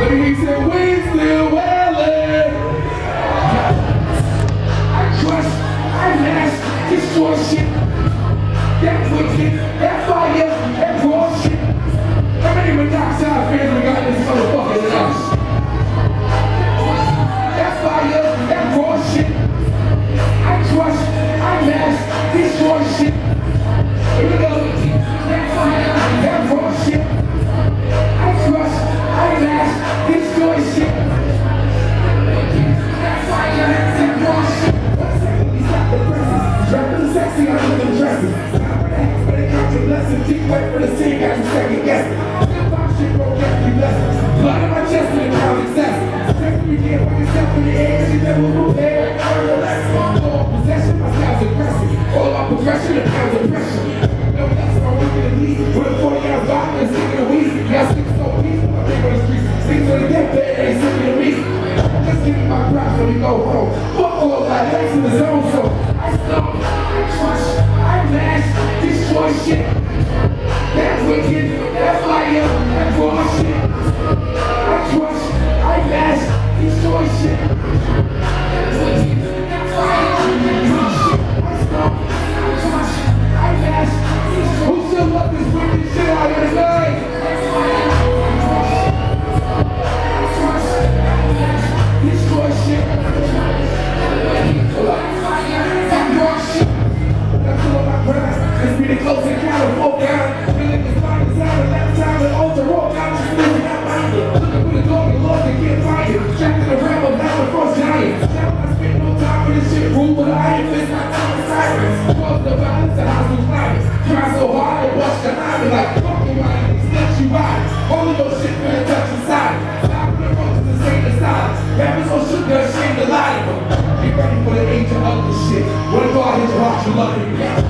Let he said, we still wailing. I trust, I last, this bullshit, that wicked, that fire, that wait for the city got to second guess. That bomb shit gon' get me blessed. Blood on my chest and I'm obsessed. Sex we get by yourself in the air, she never move there. I don't my whole possession, my style's aggressive. All my progression and pounds of pressure. No, that's why we're gonna leave. With a 40 ounce bottle and sticking a weed. Y'all stick so peaceful, I'm on the streets. Things on the deathbed, ain't sticking to me. Just give me my props when we go home. Fuck all my legs in the zone, so wicked the violence that I do trying Try so hard to it was Konami like pumpkin riding, let you ride. Only your shit couldn't touch inside. Stop the roaches and say the silence. Rappers so sugar, ashamed to lie to them. Ain't ready for the age of ugly shit. What if all his rocks are love you?